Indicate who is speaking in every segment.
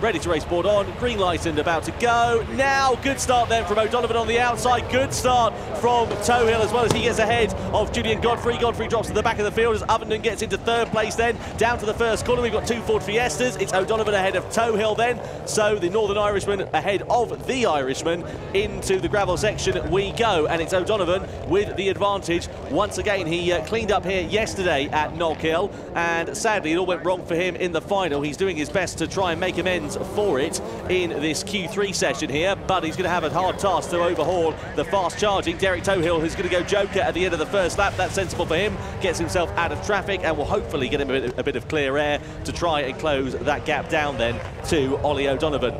Speaker 1: ready to race board on, green light and about to go. Now, good start then from O'Donovan on the outside, good start from Tohill as well as he gets ahead of Julian Godfrey. Godfrey drops to the back of the field as Ovenden gets into third place then, down to the first corner. We've got two Ford Fiestas. It's O'Donovan ahead of Tohill then. So the Northern Irishman ahead of the Irishman into the gravel section we go. And it's O'Donovan with the advantage. Once again, he uh, cleaned up here yesterday at Knockhill and sadly it all went wrong for him in the final. He's doing his best to try and make amends for it in this Q3 session here, but he's going to have a hard task to overhaul the fast charging Derek Tohill, who's going to go joker at the end of the first lap. That's sensible for him. Gets himself out of traffic and will hopefully get him a bit, a bit of clear air to try and close that gap down then to Ollie O'Donovan.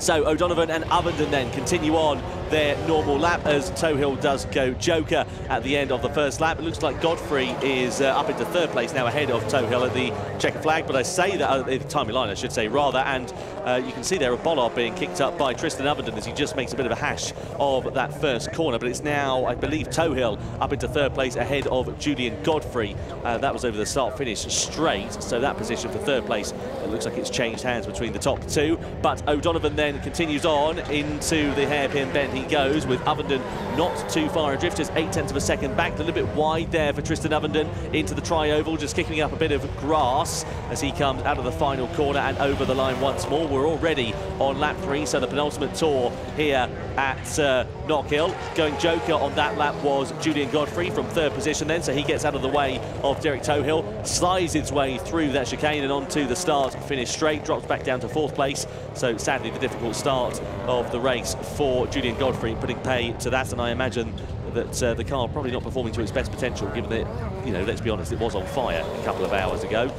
Speaker 1: So O'Donovan and Ovenden then continue on their normal lap as Tohill does go joker at the end of the first lap. It looks like Godfrey is uh, up into third place now ahead of Tohill at the checker flag, but I say that, uh, the timing line I should say rather, and uh, you can see there a bollard being kicked up by Tristan Ovenden as he just makes a bit of a hash of that first corner, but it's now, I believe, Tohill up into third place ahead of Julian Godfrey. Uh, that was over the start-finish straight, so that position for third place, it looks like it's changed hands between the top two, but O'Donovan then continues on into the hairpin bend he goes with Ovenden not too far adrift, just eight tenths of a second back, a little bit wide there for Tristan Ovenden into the tri-oval, just kicking up a bit of grass as he comes out of the final corner and over the line once more. We're already on lap three, so the penultimate tour here at uh, Knockhill. Going joker on that lap was Julian Godfrey from third position then, so he gets out of the way of Derek Tohill, slides his way through that chicane and onto the start, finish straight, drops back down to fourth place. So sadly, the difficult start of the race for Julian Godfrey, putting pay to that, and I imagine that uh, the car probably not performing to its best potential, given that, you know, let's be honest, it was on fire a couple of hours ago.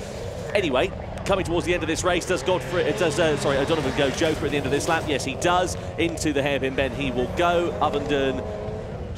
Speaker 1: Anyway, coming towards the end of this race. Does Godfrey, uh, does, uh, sorry, O'Donovan go Joker at the end of this lap? Yes, he does. Into the hairpin bend he will go. Ovenden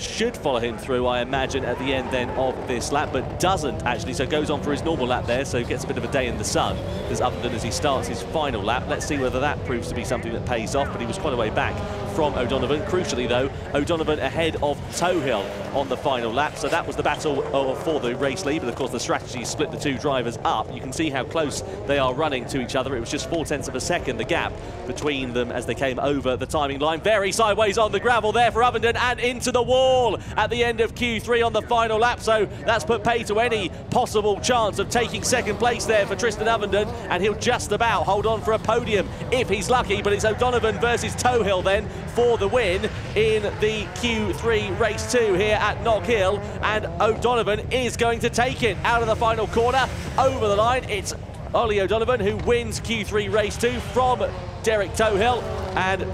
Speaker 1: should follow him through, I imagine, at the end then of this lap, but doesn't actually, so goes on for his normal lap there, so gets a bit of a day in the sun, as Ovenden as he starts his final lap. Let's see whether that proves to be something that pays off, but he was quite a way back from O'Donovan. Crucially, though, O'Donovan ahead of Tohill on the final lap. So that was the battle uh, for the race lead. But of course, the strategy split the two drivers up. You can see how close they are running to each other. It was just four tenths of a second, the gap between them as they came over the timing line. Very sideways on the gravel there for Ovenden and into the wall at the end of Q3 on the final lap. So that's put pay to any possible chance of taking second place there for Tristan Ovenden. And he'll just about hold on for a podium if he's lucky. But it's O'Donovan versus Tohill then for the win in the Q3 race two here at Knockhill. And O'Donovan is going to take it out of the final corner over the line. It's Ollie O'Donovan who wins Q3 race two from Derek Tohill. And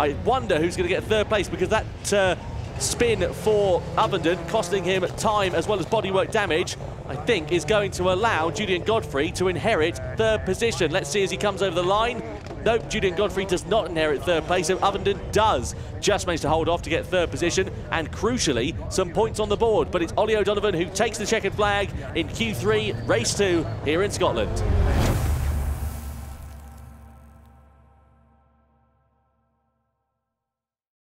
Speaker 1: I wonder who's going to get third place because that uh, spin for Ovenden, costing him time as well as bodywork damage, I think is going to allow Julian Godfrey to inherit third position. Let's see as he comes over the line. Nope, Julian Godfrey does not inherit third place, so Ovenden does just manage to hold off to get third position, and crucially, some points on the board. But it's Ollie O'Donovan who takes the checkered flag in Q3, race two, here in Scotland.